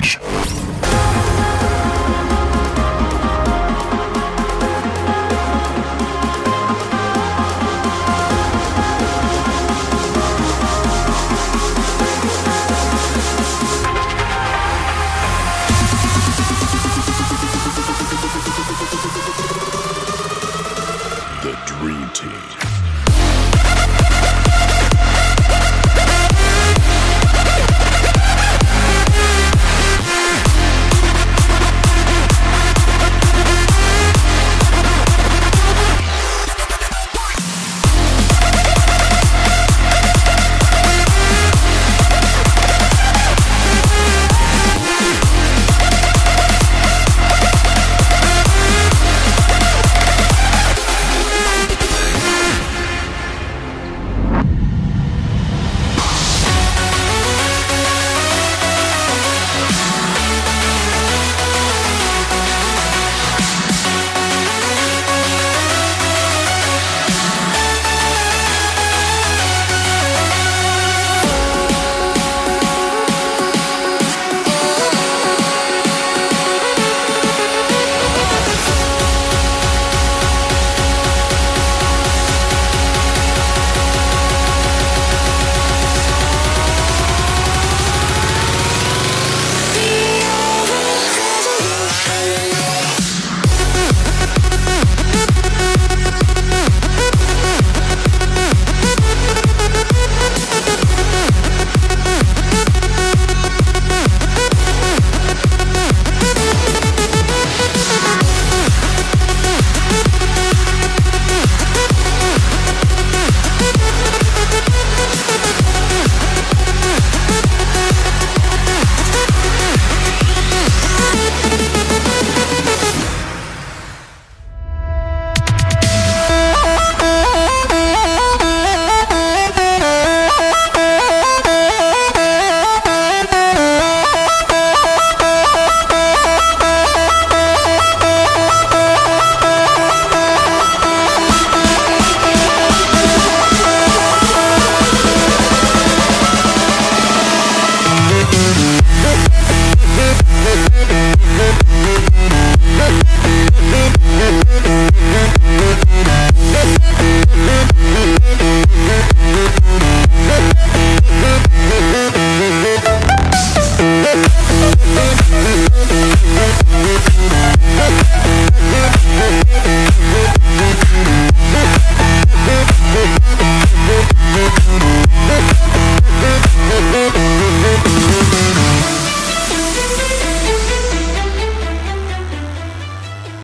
Edge.